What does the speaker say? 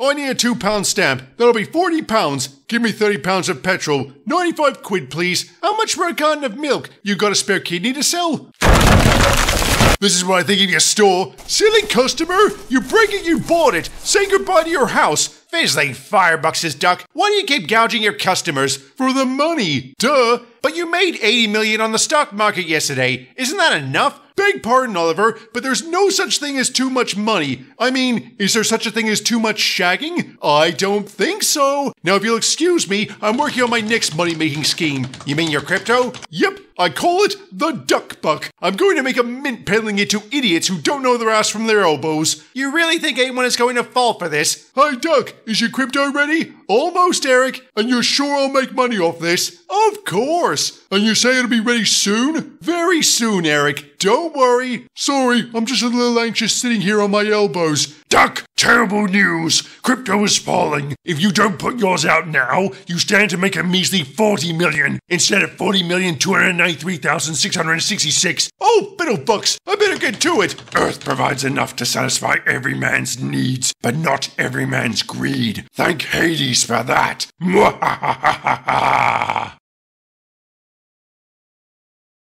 I need a two pound stamp. That'll be 40 pounds. Give me 30 pounds of petrol. 95 quid, please. How much for a carton of milk? You got a spare kidney to sell? This is what I think of your store. Silly customer! You break it, you bought it. Say goodbye to your house. Fizzling fireboxes, Duck. Why do you keep gouging your customers? For the money. Duh. But you made 80 million on the stock market yesterday. Isn't that enough? Beg pardon, Oliver, but there's no such thing as too much money. I mean, is there such a thing as too much shagging? I don't think so. Now, if you'll excuse me, I'm working on my next money making scheme. You mean your crypto? Yep, I call it the Duck Buck. I'm going to make a mint peddling it to idiots who don't know their ass from their elbows. You really think anyone is going to fall for this? Hi, Duck, is your crypto ready? Almost, Eric. And you're sure I'll make money off this? Of course. And you say it'll be ready soon? Very soon, Eric. Don't worry. Sorry, I'm just a little anxious sitting here on my elbows. Duck, terrible news. Crypto is falling. If you don't put yours out now, you stand to make a measly 40 million instead of 40 million 293,666. Oh, bucks! I better get to it. Earth provides enough to satisfy every man's needs, but not every man's greed. Thank Hades for that.